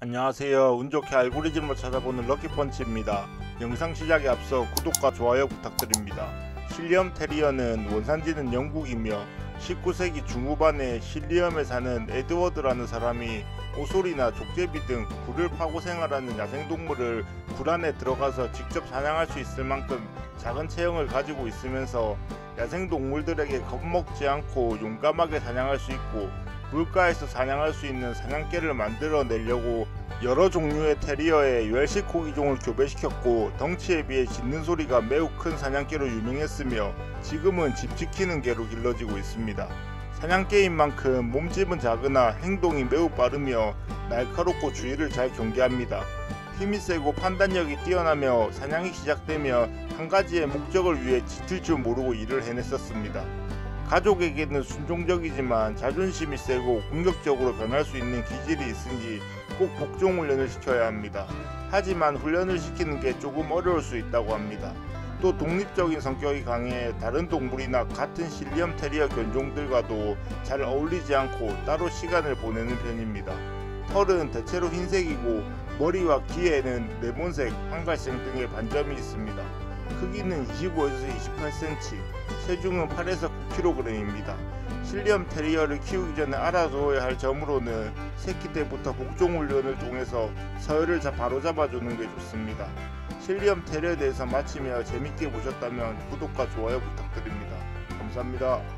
안녕하세요. 운 좋게 알고리즘을 찾아보는 럭키펀치입니다. 영상 시작에 앞서 구독과 좋아요 부탁드립니다. 실리엄 테리어는 원산지는 영국이며 19세기 중후반에 실리엄에 사는 에드워드라는 사람이 오솔이나 족제비 등 굴을 파고 생활하는 야생동물을 굴 안에 들어가서 직접 사냥할 수 있을 만큼 작은 체형을 가지고 있으면서 야생동물들에게 겁먹지 않고 용감하게 사냥할 수 있고 물가에서 사냥할 수 있는 사냥개를 만들어 내려고 여러 종류의 테리어의 웰시 코기종을 교배시켰고 덩치에 비해 짖는 소리가 매우 큰 사냥개로 유명했으며 지금은 집 지키는 개로 길러지고 있습니다. 사냥개인 만큼 몸집은 작으나 행동이 매우 빠르며 날카롭고 주의를 잘 경계합니다. 힘이 세고 판단력이 뛰어나며 사냥이 시작되면 한 가지의 목적을 위해 짙을 줄 모르고 일을 해냈었습니다. 가족에게는 순종적이지만 자존심이 세고 공격적으로 변할 수 있는 기질이 있으니 꼭 복종 훈련을 시켜야 합니다. 하지만 훈련을 시키는 게 조금 어려울 수 있다고 합니다. 또 독립적인 성격이 강해 다른 동물이나 같은 실리엄 테리어 견종들과도 잘 어울리지 않고 따로 시간을 보내는 편입니다. 털은 대체로 흰색이고 머리와 귀에는 레몬색, 한갈색 등의 반점이 있습니다. 크기는 25에서 28cm, 체중은 8에서 9kg입니다. 실리엄 테리어를 키우기 전에 알아두어야 할 점으로는 새끼 때부터 복종 훈련을 통해서 서열을 자 바로 잡아주는 게 좋습니다. 실리엄 테리어에 대해서 마치며 재밌게 보셨다면 구독과 좋아요 부탁드립니다. 감사합니다.